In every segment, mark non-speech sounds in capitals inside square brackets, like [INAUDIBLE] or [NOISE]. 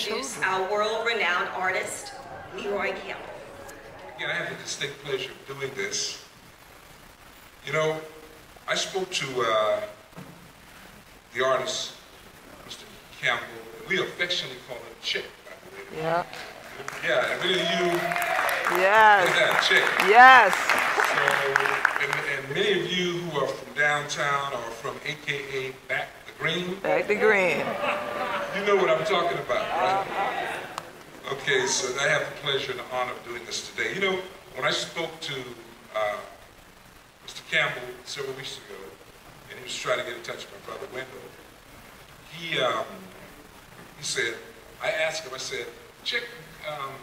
introduce our world-renowned artist, Leroy Campbell. Yeah, I have the distinct pleasure of doing this. You know, I spoke to uh, the artist, Mr. Campbell. We affectionately call him Chick, by the way. Yeah. Yeah, and many of you, look at Yes. that, Chick. Yes. So, and, and many of you who are from downtown or from AKA Back the Green, Back to green. you know what I'm talking about, right? Okay, so I have the pleasure and the honor of doing this today. You know, when I spoke to uh, Mr. Campbell several weeks ago, and he was trying to get in touch with my brother Wendell, he um, he said, I asked him, I said, Chick, um,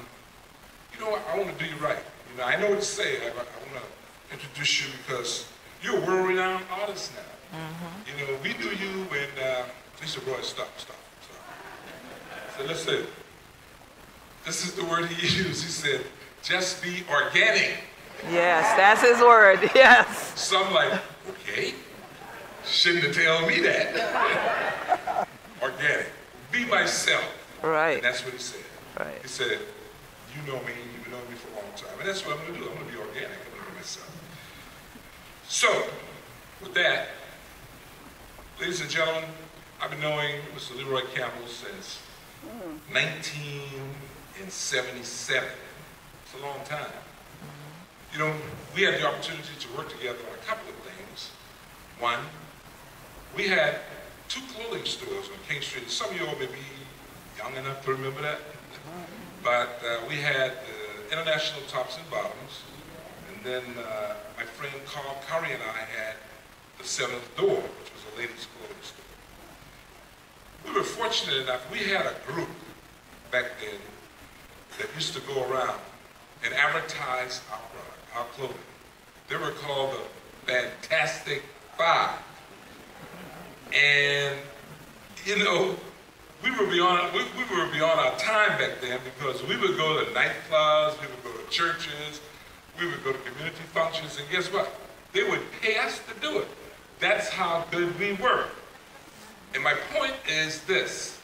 you know, I, want to do you right. You know, I know what to say. I, I want to introduce you because you're a world-renowned artist now. You know, we knew you when uh, said, Roy, stop, stop, stop. Said, listen, this is the word he [LAUGHS] used. He said, just be organic. Yes, that's his word. [LAUGHS] Yes. So I'm like, okay, shouldn't have told me that. [LAUGHS] organic. Be myself. Right. And that's what he said. Right. He said, you know me, you've known me for a long time. And that's what I'm going to do. I'm going to be organic. I'm going to be myself. So, with that, ladies and gentlemen, I've been knowing Mr. Leroy Campbell since 1977. It's a long time. You know, we had the opportunity to work together on a couple of things. One, we had two clothing stores on King Street. Some of you all may be young enough to remember that. But uh, we had uh, International Tops and Bottoms, and then uh, my friend Carl Curry and I had the Seventh Door, which ladies' clothing store. We were fortunate enough, we had a group back then that used to go around and advertise our product, our clothing. They were called the Fantastic Five. And, you know, we were beyond we, we were beyond our time back then because we would go to nightclubs, we would go to churches, we would go to community functions, and guess what? They would pay us to do it. That's how good we were. And my point is this.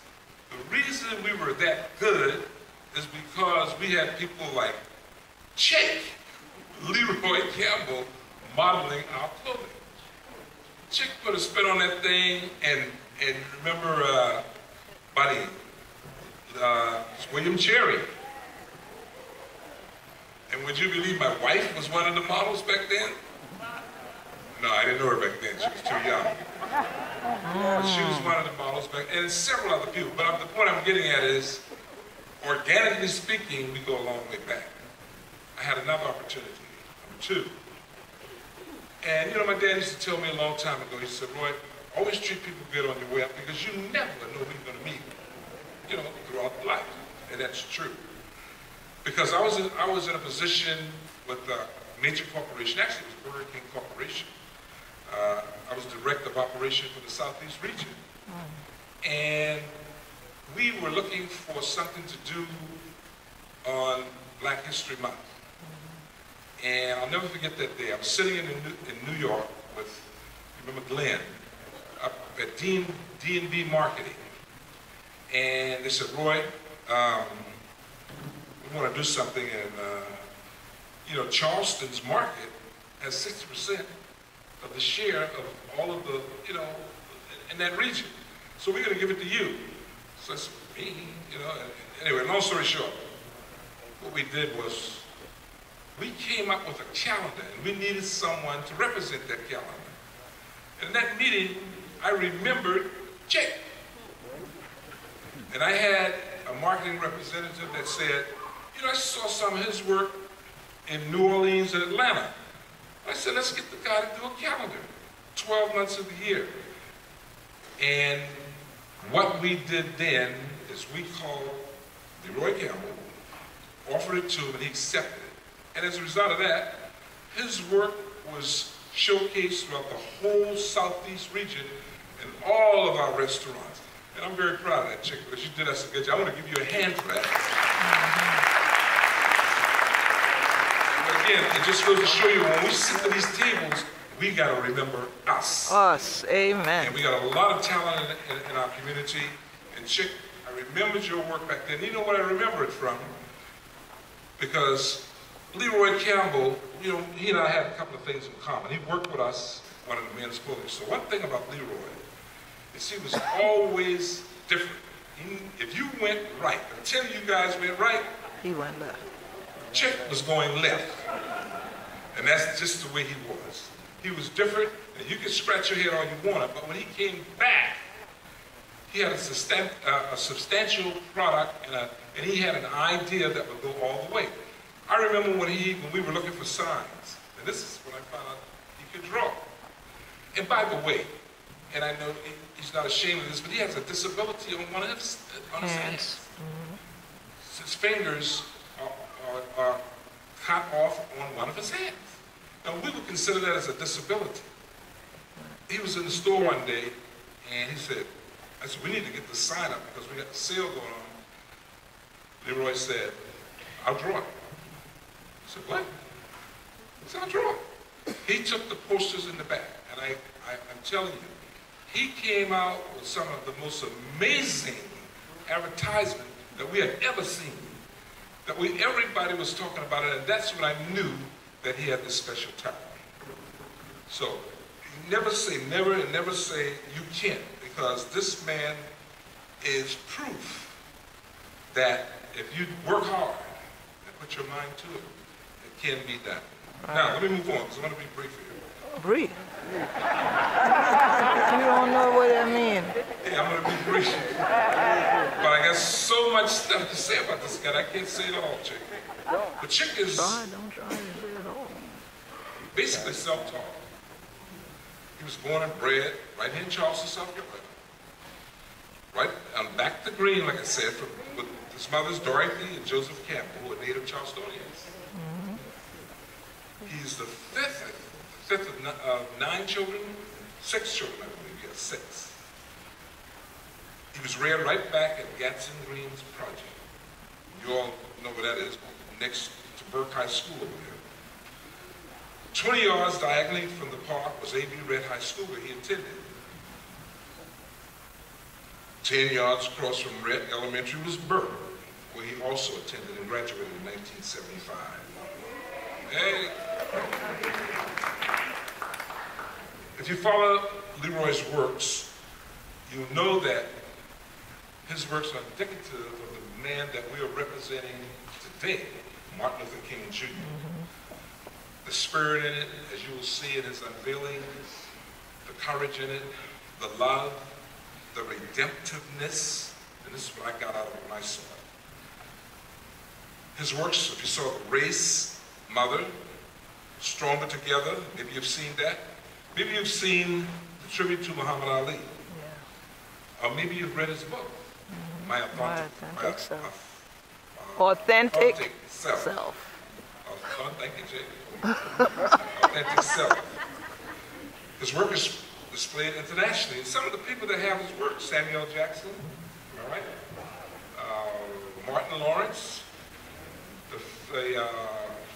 The reason we were that good is because we had people like Chick, Leroy Campbell, modeling our clothing. Chick put a spin on that thing, and and remember, uh, buddy, uh, William Cherry. And would you believe my wife was one of the models back then? No, I didn't know her back then. She was too young. But she was one of the models back, and several other people. But the point I'm getting at is, organically speaking, we go a long way back. I had another opportunity, number two. And you know, my dad used to tell me a long time ago, he said, Roy, always treat people good on your way up because you never know who you're going to meet, you know, throughout life. And that's true. Because I was in, I was in a position with a major Corporation, actually it was Burger King Corporation. Uh, I was director of operation for the Southeast region. And we were looking for something to do on Black History Month. And I'll never forget that day. I was sitting in, New, in New York with, remember Glenn, up at D and D Marketing. And they said, Roy, um, we want to do something and, uh, you know, Charleston's market has 60% of the share of all of the, you know, in that region. So we're going to give it to you. So that's me, you know. Anyway, long story short, what we did was we came up with a calendar and we needed someone to represent that calendar. And in that meeting, I remembered Jake. And I had a marketing representative that said, you know, I saw some of his work in New Orleans and Atlanta. I said, let's get the guy to do a calendar, 12 months of the year. And what we did then is we called Leroy Campbell, offered it to him, and he accepted it. And as a result of that, his work was showcased throughout the whole Southeast region in all of our restaurants. And I'm very proud of that chick because she did us a good job. I want to give you a hand for that. Again, it just goes to show you when we sit at these tables, we got to remember us. Us. amen. And we got a lot of talent in, in, in our community. And Chick, I remembered your work back then. You know what I remember it from? Because Leroy Campbell, you know, he and I had a couple of things in common. He worked with us, one of the men's clothing. So one thing about Leroy is he was always different. He, if you went right, until you guys went right, He went left. Chick was going left. And that's just the way he was. He was different, and you could scratch your head all you wanted, but when he came back, he had a, sustain, uh, a substantial product, and, a, and he had an idea that would go all the way. I remember when he, when we were looking for signs, and this is when I found out he could draw. And by the way, and I know he's not ashamed of this, but he has a disability on one of his, on his hands. Hands. His fingers cut off on one of his hands. Now, we would consider that as a disability. He was in the store one day, and he said, I said, we need to get the sign up because we got the sale going on. Leroy said, I'll draw it. I said, what? He said, I'll draw it. He took the posters in the back, and I, I, I'm telling you, he came out with some of the most amazing advertisement that we had ever seen. That we, everybody was talking about it, and that's when I knew that he had this special talent. So, never say never and never say you can't, because this man is proof that if you work hard and put your mind to it, it can be done. Now, let me move on, because I'm going to be brief here. Breathe. [LAUGHS] you don't know what I mean. Hey, I'm going to be brief. but I got so much stuff to say about this guy, I can't say it all, Chick. But Chick is Try, don't try to say it all. basically self-taught. He was born and bred right here in Charleston, South Carolina. Right um, back to Green, like I said, from, with his mother's Dorothy and Joseph Campbell, who are native Charlestonians. He's the fifth, fifth of of uh, nine children, six children, I believe, has six. He was reared right back at Gadsden Green's project. You all know where that is, next to Burke High School over there. 20 yards diagonally from the park was A.B. Rhett High School where he attended. 10 yards across from Rhett Elementary was Burke, where he also attended and graduated in 1975. Hey. If you follow Leroy's works, you know that his works are indicative of the man that we are representing today, Martin Luther King Jr mm-hmm. the spirit in it, as you will see in his unveiling, the courage in it, the love, the redemptiveness, and this is what I got out of it when I saw it. His works, if you saw the race, mother, stronger together, maybe you've seen that. Maybe you've seen the tribute to Muhammad Ali, Yeah. or maybe you've read his book, My Authentic, My My Authentic Self. uh, Authentic, Authentic Self. self. Oh, thank you, Jay. Authentic [LAUGHS] self. His work is displayed internationally. And some of the people that have his work, Samuel Jackson, all right, uh, Martin Lawrence, the, the uh,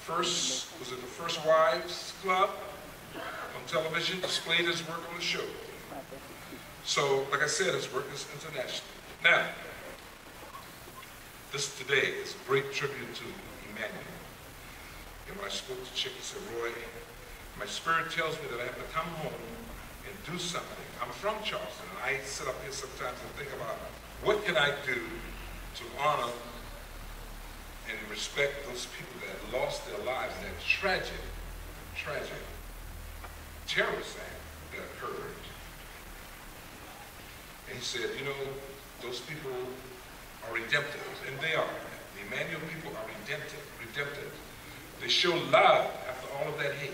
first, was it the First Wives Club television, displayed his work on the show. So, like I said, his work is international. Now, this today is a great tribute to Emanuel. And when I spoke to Chick, he said, Roy, my spirit tells me that I have to come home and do something. I'm from Charleston, and I sit up here sometimes and think about what can I do to honor and respect those people that lost their lives in that tragic, tragic terrorist act that occurred. And he said, you know, those people are redemptive, and they are. The Emanuel people are redemptive, redemptive. They show love after all of that hate.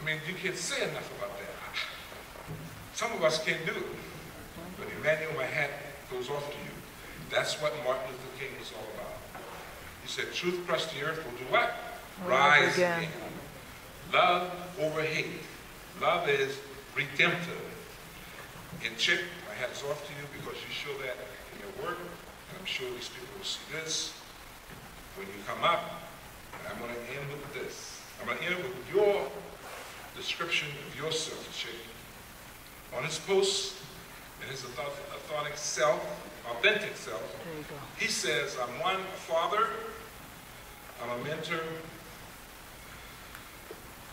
I mean, you can't say enough about that. Some of us can't do it. But Emanuel, my hat goes off to you. That's what Martin Luther King was all about. He said, truth crushed the earth will do what? Rise again. again. Love over hate. Love is redemptive. And Chick, my hat's off to you because you show that in your work. And I'm sure these people will see this when you come up. And I'm going to end with this. I'm going to end with your description of yourself, Chick. On his post, in his authentic self, authentic self, There you go. he says, I'm one father, I'm a mentor,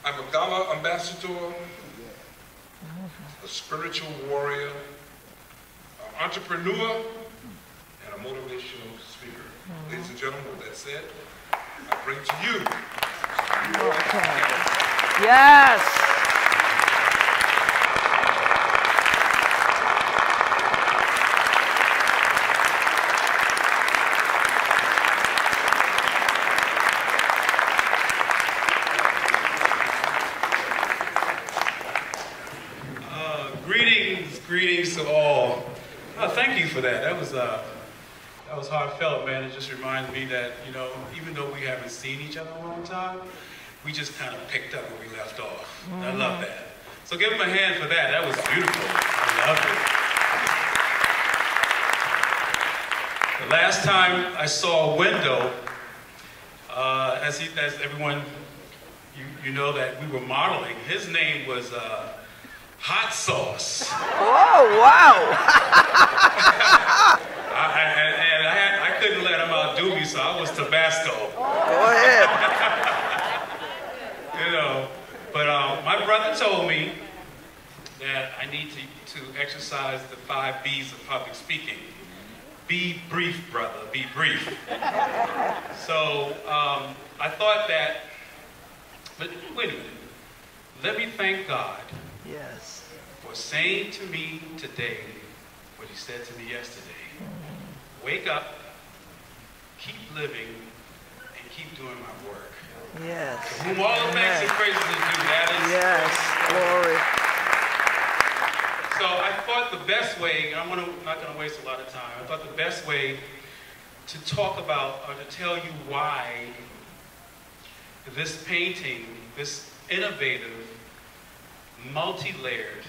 I'm a Gullah ambassador, a spiritual warrior, an entrepreneur, and a motivational speaker. Mm-hmm. Ladies and gentlemen, with that said, I bring to you Okay. Yes. Uh, greetings, to all. Uh, thank you for that. That was uh, that was heartfelt, man. It just reminds me that you know, even though we haven't seen each other in a long time, we just kind of picked up where we left off. And I love that. So give him a hand for that. That was beautiful. I love it. The last time I saw Wendell, uh, as he, as everyone, you, you know that we were modeling. His name was. Uh, hot sauce. Oh, wow. [LAUGHS] I, I, and I, had, I couldn't let him outdo me, so I was Tabasco. Go ahead. [LAUGHS] You know, but uh, my brother told me that I need to, to exercise the five B's of public speaking. Be brief, brother. Be brief. [LAUGHS] So um, I thought that. But wait a minute. Let me thank God Yes. for saying to me today what he said to me yesterday. Mm-hmm. Wake up, keep living, and keep doing my work. Yes. Whom all the thanks and praises is due. That is. Yes. Glory. So I thought the best way, and I'm gonna, not going to waste a lot of time, I thought the best way to talk about or to tell you why this painting, this innovative, multi-layered,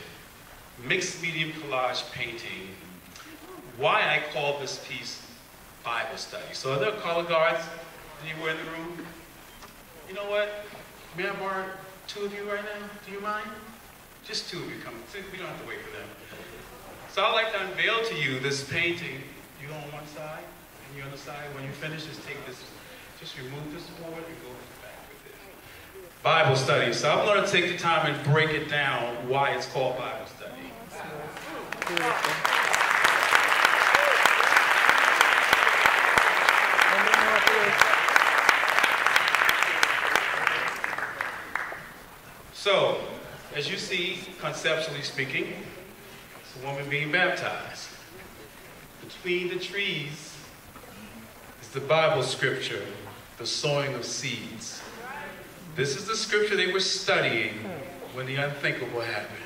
mixed medium collage painting, why I call this piece Bible study. So are there color guards anywhere in the room? You know what? May I borrow two of you right now? Do you mind? Just two of you come. We don't have to wait for them. So I'd like to unveil to you this painting. You go on one side, and you on the side. When you finish, just take this, just remove this board and go. Bible study. So I'm going to take the time and break it down why it's called Bible study. So, as you see, conceptually speaking, it's a woman being baptized. Between the trees is the Bible scripture, the sowing of seeds. This is the scripture they were studying when the unthinkable happened.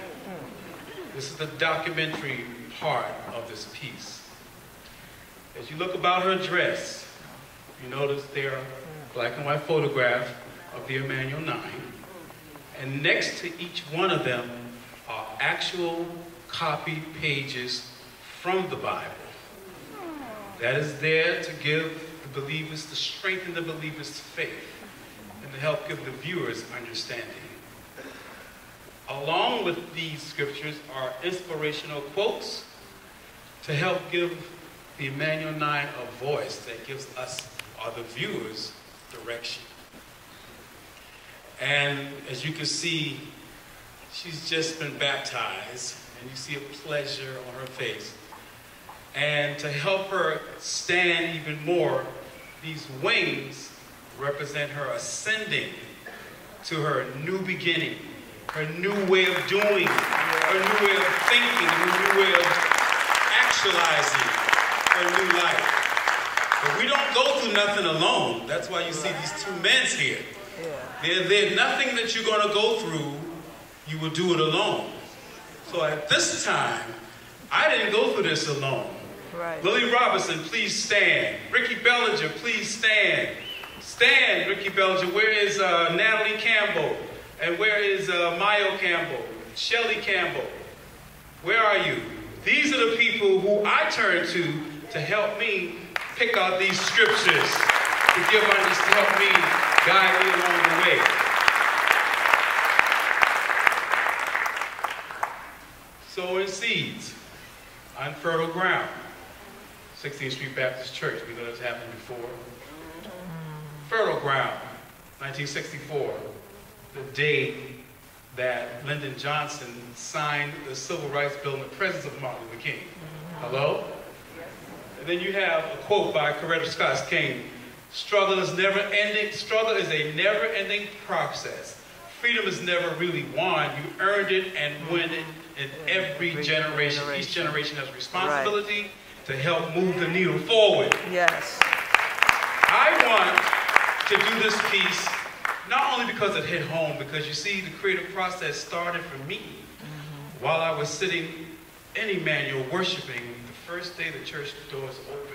This is the documentary part of this piece. As you look about her dress, you notice there are black and white photographs of the Emanuel Nine. And next to each one of them are actual copy pages from the Bible. That is there to give the believers, to strengthen the believers' faith, and to help give the viewers understanding. Along with these scriptures are inspirational quotes to help give the Emanuel 9 a voice that gives us, or the viewers, direction. And as you can see, she's just been baptized, and you see a pleasure on her face. And to help her stand even more, these wings represent her ascending to her new beginning, her new way of doing, her new way of thinking, her new way of actualizing her new life. But we don't go through nothing alone. That's why you see these two men here. There, there's nothing that you're going to go through, you will do it alone. So at this time, I didn't go through this alone. Right. Lily Robinson, please stand. Ricky Bellinger, please stand. Stand, Ricky Bellinger. Where is uh, Natalie Campbell? And where is uh, Mayo Campbell? Shelly Campbell? Where are you? These are the people who I turn to to help me pick out these scriptures, to give us, to help me guide me along the way. Sowing seeds. on fertile ground. 16th Street Baptist Church, we know that's happened before. Fertile ground, 1964, the day that Lyndon Johnson signed the Civil Rights Bill in the presence of Martin Luther King. Mm-hmm. Hello? And then you have a quote by Coretta Scott King, struggle is never ending, struggle is a never ending process. Freedom is never really won. You earned it and win it in mm-hmm. every Every generation. Each generation. generation has a responsibility to help move the needle forward. Yes. I want to do this piece not only because it hit home, because you see, the creative process started for me mm-hmm. while I was sitting in Emanuel worshiping the first day the church doors opened.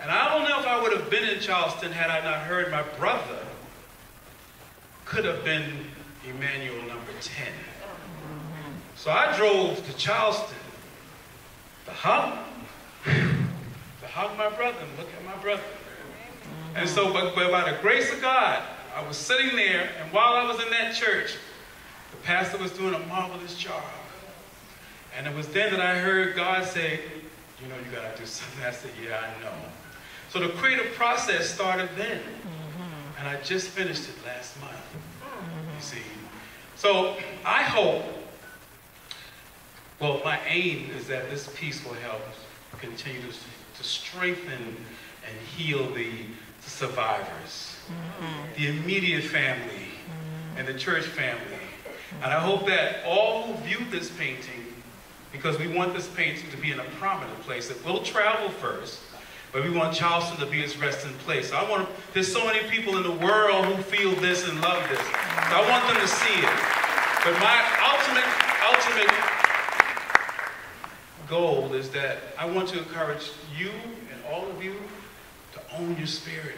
And I don't know if I would have been in Charleston had I not heard my brother could have been Emanuel number 10. Mm-hmm. So I drove to Charleston to hug, to hug my brother and look at my brother. And so, but, but by the grace of God, I was sitting there, and while I was in that church, the pastor was doing a marvelous job. And it was then that I heard God say, you know, you got to do something. I said, yeah, I know. So the creative process started then. Mm-hmm. And I just finished it last month. You see. So I hope, well, my aim is that this piece will help continue to, to strengthen and heal the survivors, mm-hmm. the immediate family, mm-hmm. and the church family. And I hope that all who view this painting, because we want this painting to be in a prominent place, it will travel first, but we want Charleston to be its resting place. So I want, there's so many people in the world who feel this and love this. So I want them to see it. But my ultimate, ultimate goal is that I want to encourage you and all of you own your spirit.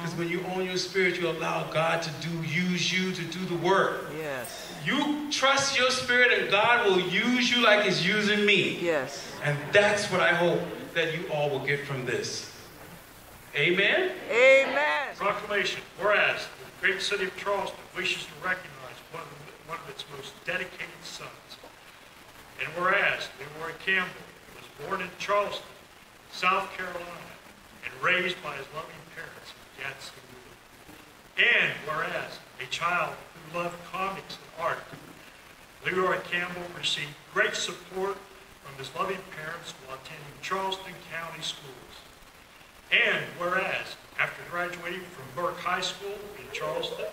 Because when you own your spirit, you allow God to do use you to do the work. Yes. You trust your spirit and God will use you like he's using me. Yes. And that's what I hope that you all will get from this. Amen? Amen. Proclamation. Whereas the great city of Charleston wishes to recognize one of, the- one of its most dedicated sons. And whereas Leroy Campbell was born in Charleston, South Carolina, and raised by his loving parents Gadsden. And whereas a child who loved comics and art, Leroy Campbell received great support from his loving parents while attending Charleston County Schools. And whereas, after graduating from Burke High School in Charleston.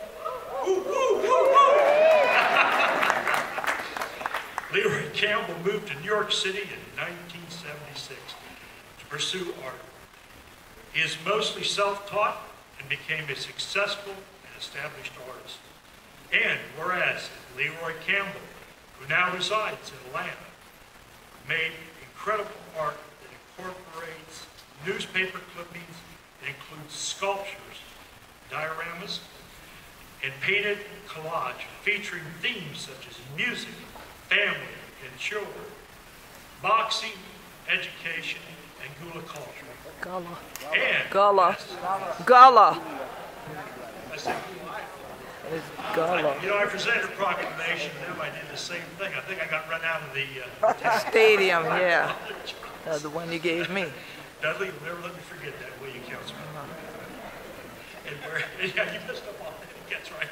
[LAUGHS] Leroy Campbell moved to New York City in 1976 to pursue art. He is mostly self-taught and became a successful and established artist. And whereas Leroy Campbell, who now resides in Atlanta, made incredible art that incorporates newspaper clippings, it includes sculptures, dioramas, and painted collage featuring themes such as music, family, and children, boxing, education, and Gullah culture. Gullah. Gala. Gala. Gullah. I said, It's Gullah. you know, I presented a proclamation, and then I did the same thing. I think I got run out of the uh, Stadium, yeah. Uh, the one you gave me. Dudley, you'll never let me forget that, will you, Councilman? And where, [LAUGHS] yeah, you messed up on that, that's right.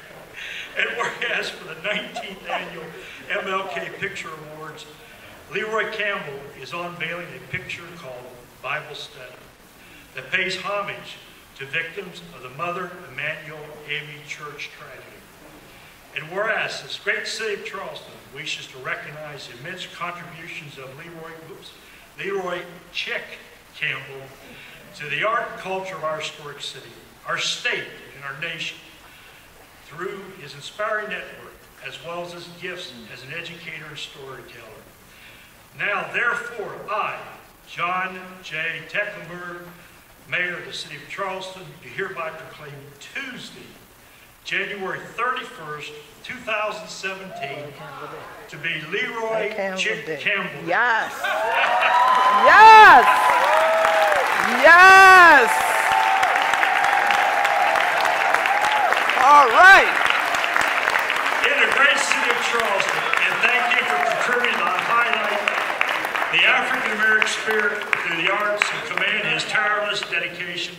And whereas for the 19th annual MLK Picture Awards, Leroy Campbell is unveiling a picture called Bible Study that pays homage to victims of the Mother Emanuel AME Church tragedy. And whereas this great city of Charleston wishes to recognize the immense contributions of Leroy, oops, Leroy Chick Campbell to the art and culture of our historic city, our state, and our nation through his inspiring network, as well as his gifts as an educator and storyteller. Now, therefore, I, John J. Tecklenburg, Mayor of the City of Charleston, do hereby proclaim Tuesday, January 31st, 2017, to be Leroy Campbell Chick Day. Campbell. Yes. Yes. Yes. All right. in the great city of Charleston, and thank you for contributing to highlight the spirit through the arts and commend his tireless dedication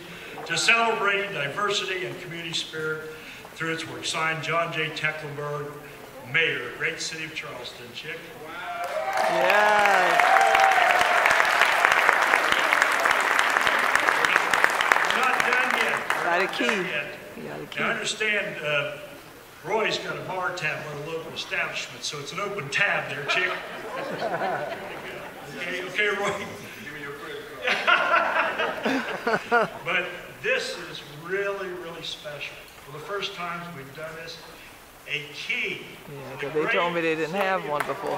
to celebrating diversity and community spirit through its work. Signed, John J. Tecklenburg, Mayor, great city of Charleston. Chick? Yes. We're not done yet. Got a key. Got a key. Now, I understand uh, Roy's got a bar tab at a local establishment, so it's an open tab there, chick. [LAUGHS] Okay, okay, Roy? Give me your credit card. [LAUGHS] But this is really, really special. For the first time we've done this, a key. Yeah, 'cause they told me they didn't have one before.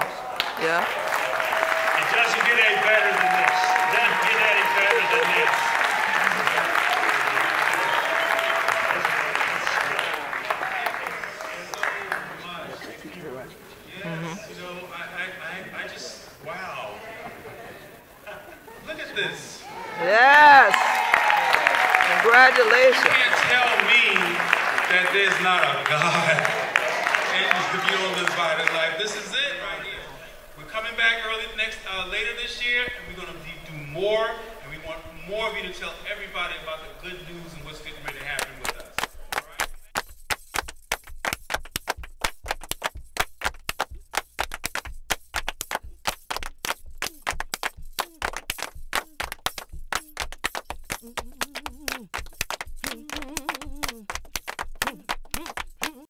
Yeah. It doesn't get any better than this. It doesn't get any better than this. You know, I, I, I, I just, wow. This. Yes. You Congratulations. can't tell me that there's not a God. And if you don't live by this life, this is it right here. We're coming back early next, uh, later this year, and we're gonna do more, and we want more of you to tell everybody about the good news and